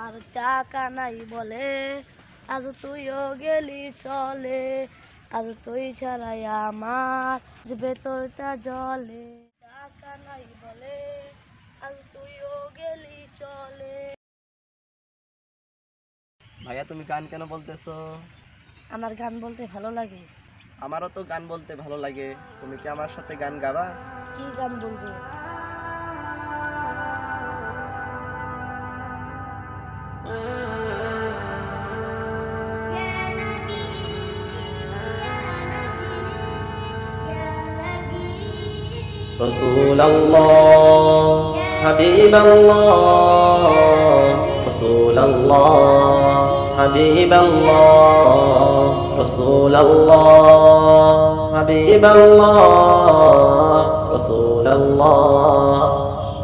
আমার টাকা নাই বলে আজ তুইও গেলি চলে আজ তুই ছাড়াই আমার যে ভেতরটা জলে। টাকা নাই বলে আজ তুইও গেলি চলে। ভাইয়া তুমি গান কেন বলতেছো? আমার গান বলতে ভালো লাগে। আমারও তো গান বলতে ভালো লাগে। তুমি কি আমার সাথে গান গাবা? কি গান বলব? رسول الله حبيب الله رسول الله حبيب الله رسول الله حبيب الله رسول الله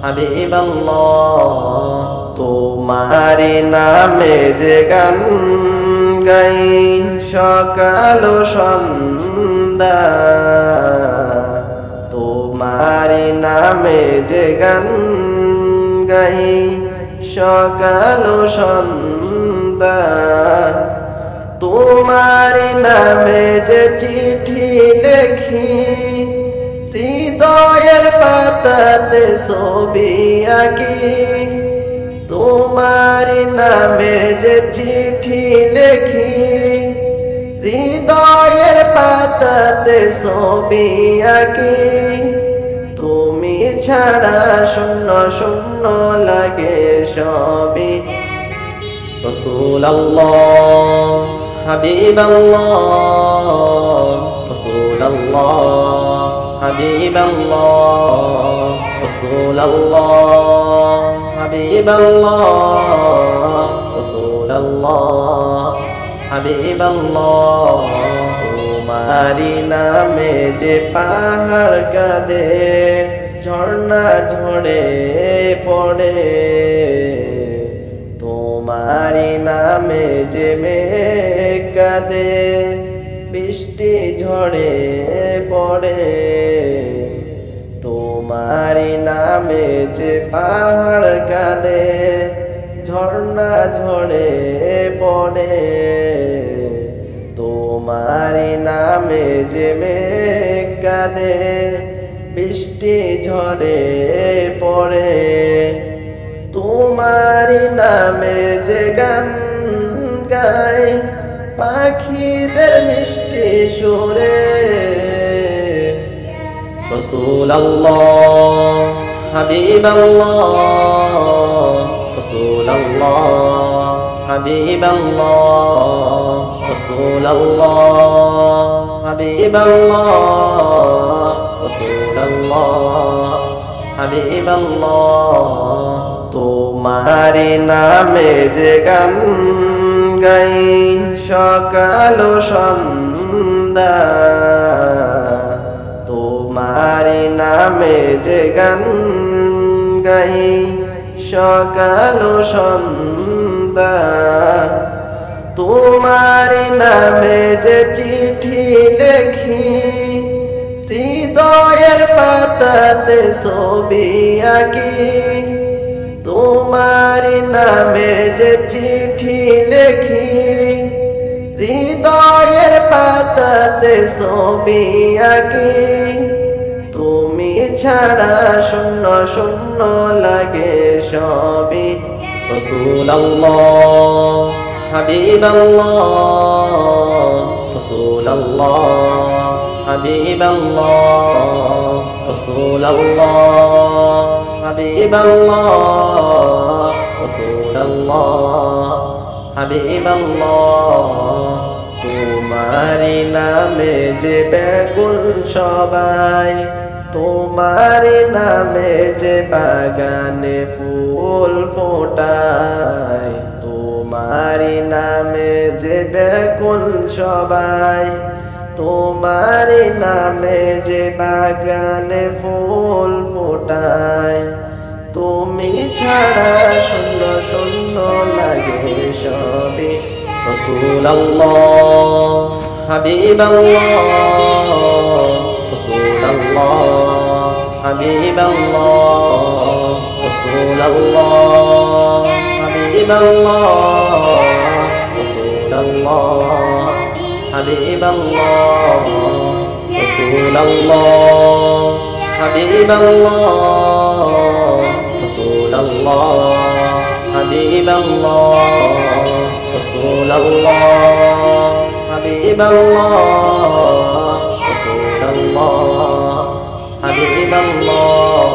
حبيب الله তোমারি নামে যে গান গাই, সকাল সন্ধ্যা। তোমারি নামে যে গান গাই, সকাল সন্ধ্যা। তোমারি নামে যে চিঠি লেখি, হৃদয়ের পাতাতে ছবি আঁকি। তোমারি নামে যে চিঠি লেখি, হৃদয়ের পাতাতে ছবি আঁকি। তুমি ছাড়া শূন্য শূন্য লাগে সবই। রসুল আল্লাহ হাবিব রসুল আল্লাহ হাবিব আল্লাহ রসুল আল্লাহ হাবিব আল্লাহ রসুল আল্লাহ হাবিব তোমারি নামে যে পাহাড় কাঁদে, ঝর্ণা ঝরে পড়ে তোমারি নামে যে মেঘ কাঁদে। বৃষ্টি ঝরে পড়ে। তোমারি নামে যে পাহাড় কাঁদে, ঝর্ণা ঝরে পড়ে। তোমারি নামে যে মেঘ কাঁদে, বৃষ্টি ঝরে পড়ে। তোমারি নামে যে গান গায় পাখিদের মিষ্টি সুরে। রসুল আল্লাহ হাবিব আল্লাহ রসুল আল্লাহ হাবিব আল্লাহ রসুল আল্লাহ হাবিব আল্লাহ রসুল আল্লাহ হাবিব আল্লাহ তোমারি নামে যে গান গাই সকাল সন্ধ্যা, তোমারি নামে যে গান গাই সকাল সন্ধ্যা, তোমারি নামে যে চিঠি লেখি, হৃদয়ের পাতাতে ছবি আঁকি। তোমারি নামে যে চিঠি লেখি, হৃদয়ের পাতাতে ছবি আঁকি। তুমি ছাড়া শূন্য শূন্য লাগে সবই। রসুল হাবিব রসুল হাবিব রসুল হাবিব আল্লাহ রসুল আল্লাহ হাবিব আল্লাহ তোমারি নামে যে ব্যাকুল সবাই তোমারি নামে যে বাগানে ফুল ফোটায় তোমারি নামে যে ব্যাকুল সবাই তোমারি নামে যে বাগানে ফুল ফোটায়, তুমি ছাড়া শূন্য শূন্য লাগে সবে রসুল হাবিব রসুল হাবিব রসুল হাবিব حبيب الله رسول الله حبيب الله رسول الله حبيب الله رسول الله حبيب الله رسول الله حبيب الله.